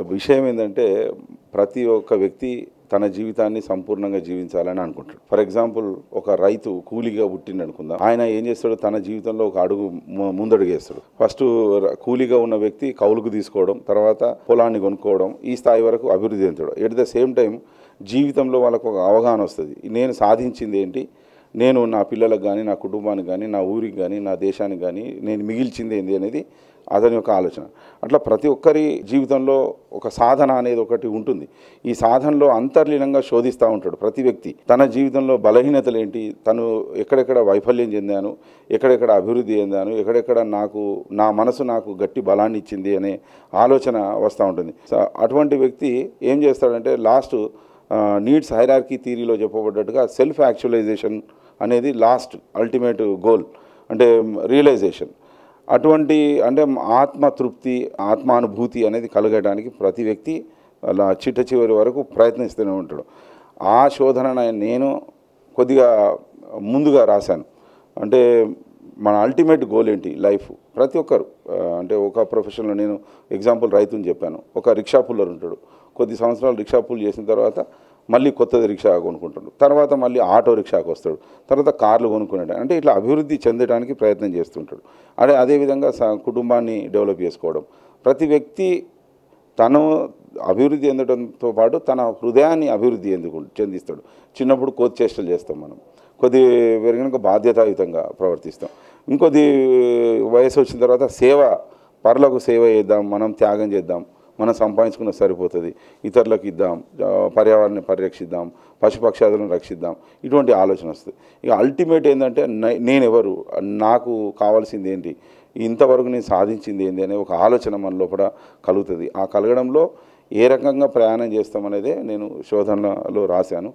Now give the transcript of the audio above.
విషయం ఏంటంటే ప్రతి ఒక్క వ్యక్తి తన జీవితాన్ని సంపూర్ణంగా జీవించాలని అనుకుంటాడు. ఫర్ ఎగ్జాంపుల్ ఒక రైతు కూలీగా పుట్టిండు అనుకుందాం ఆయన ఏం చేస్తాడు? తన జీవితంలో ఒక అడుగు ము- ముందడుగు వేస్తాడు ఫస్ట్ కూలీగా ఉన్న వ్యక్తి కౌలుకు తీసుకోవడం తర్వాత పొలాన్ని కొనుక్కోవడం ఈ స్థాయి వరకు అభివృద్ధి చెందుతాడు. ఎట్ ద సేమ్ టైం జీవితంలో వాళ్ళకు ఒక అవగాహన వస్తుంది. నేను సాధించింది ఏంటి? నేను నా పిల్లలకు కానీ నా కుటుంబానికి కానీ నా ఊరికి కానీ నా దేశానికి కానీ నేను మిగిల్చింది ఏంది అనేది అతని యొక్క ఆలోచన. అట్లా ప్రతి ఒక్కరి జీవితంలో ఒక సాధన అనేది ఒకటి ఉంటుంది. ఈ సాధనలో అంతర్లీనంగా శోధిస్తూ ఉంటాడు ప్రతి వ్యక్తి. తన జీవితంలో బలహీనతలు ఏంటి? తను ఎక్కడెక్కడ వైఫల్యం చెందాను? ఎక్కడెక్కడ అభివృద్ధి చెందాను? ఎక్కడెక్కడ నాకు నా మనసు నాకు గట్టి బలాన్ని ఇచ్చింది అనే ఆలోచన వస్తూ ఉంటుంది. సో అటువంటి వ్యక్తి ఏం చేస్తాడంటే లాస్ట్ నీడ్స్ హైరార్కీ థీరీలో చెప్పబడ్డట్టుగా సెల్ఫ్ యాక్చువలైజేషన్ అనేది లాస్ట్ అల్టిమేట్ గోల్ అంటే రియలైజేషన్ అటువంటి అంటే ఆత్మతృప్తి ఆత్మానుభూతి అనేది కలగడానికి ప్రతి వ్యక్తి అలా చిట్ట చివరి వరకు ప్రయత్నిస్తూనే ఉంటాడు. ఆ శోధన నేను కొద్దిగా ముందుగా రాశాను. అంటే మన అల్టిమేట్ గోల్ ఏంటి? లైఫ్ ప్రతి ఒక్కరు అంటే ఒక ప్రొఫెషన్లో నేను ఎగ్జాంపుల్ రైతుని చెప్పాను. ఒక రిక్షా పుల్లర్ ఉంటాడు. కొద్ది సంవత్సరాలు రిక్షా పుల్ చేసిన తర్వాత మళ్ళీ కొత్తది రిక్షా కొనుక్కుంటాడు. తర్వాత మళ్ళీ ఆటో రిక్షాకి వస్తాడు. తర్వాత కార్లు కొనుక్కున్నాడు అంటే ఇట్లా అభివృద్ధి చెందడానికి ప్రయత్నం చేస్తుంటాడు. అదే అదేవిధంగా స- కుటుంబాన్ని డెవలప్ చేసుకోవడం. ప్రతి వ్యక్తి తను అభివృద్ధి చెందడంతో పాటు తన హృదయాన్ని అభివృద్ధి ఎందుకు చెందిస్తాడు. చిన్నప్పుడు కోతి చేష్టలు చేస్తాం మనం. కొద్ది పెరిగినాక బాధ్యతాయుతంగా ప్రవర్తిస్తాం. ఇంకొద్ది వయసు వచ్చిన తర్వాత సేవ పరులకు సేవ చేద్దాం మనం త్యాగం చేద్దాం. మనం సంపాదించుకున్న సరిపోతుంది. ఇతరులకు ఇద్దాం పర్యావరణాన్ని పరిరక్షిద్దాం పశుపక్షాదులను రక్షిద్దాం. ఇటువంటి ఆలోచన వస్తుంది. ఇక అల్టిమేట్ ఏంటంటే నేను నేనెవరు? నాకు కావాల్సింది ఏంటి? ఇంతవరకు నేను సాధించింది ఏంటి అనే ఒక ఆలోచన మన లోపల కలుగుతుంది. ఆ కలగడంలో ఏ రకంగా ప్రయాణం చేస్తామనేదే నేను శోధనలో రాశాను.